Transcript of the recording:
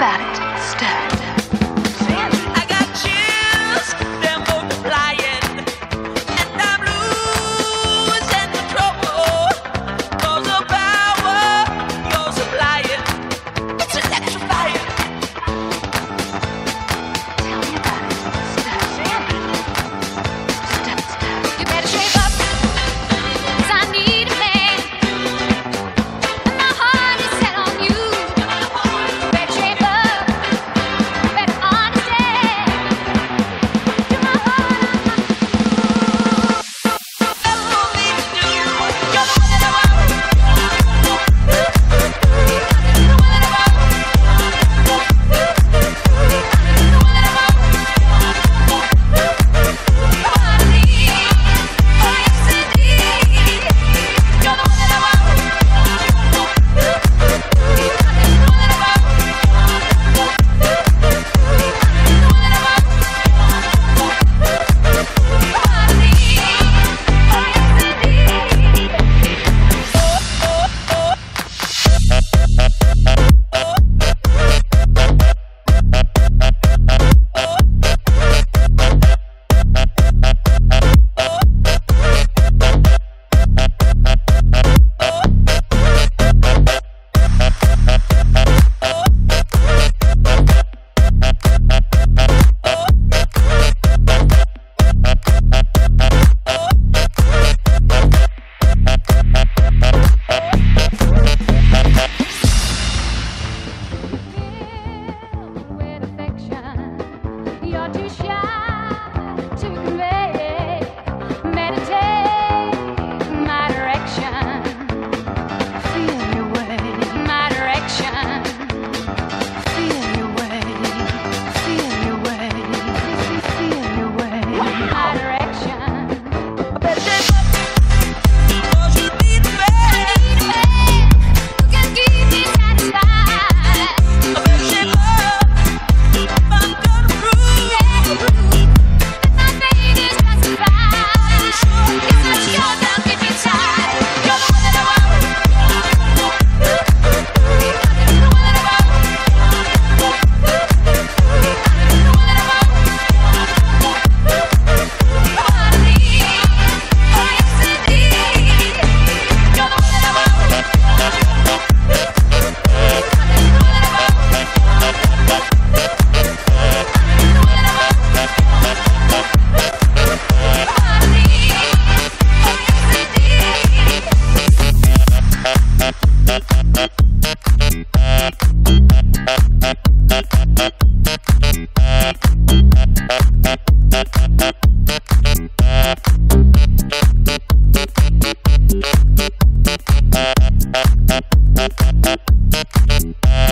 about it. Stir.